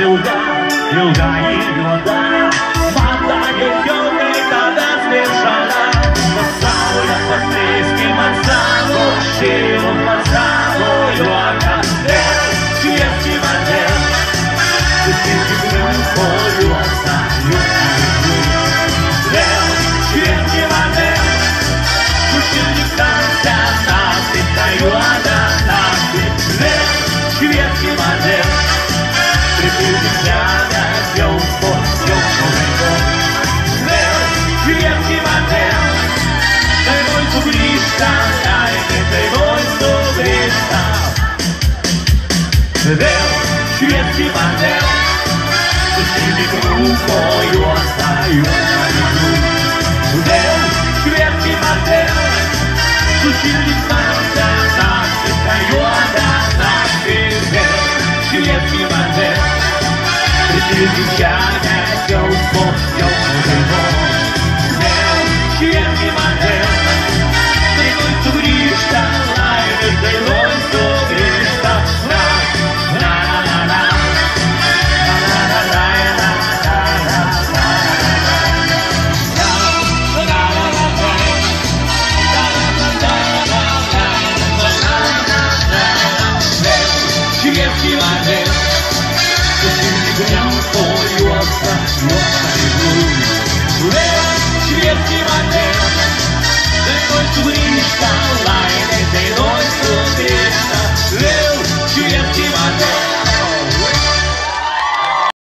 eu dá, meu dá. Przebył świetny bandeł Przeciwny grubo i ostajuca Był świetny bandeł Przeciwny bandeł Zasyka te bateu, o Świetny bandeł Przeciwny siadę się empty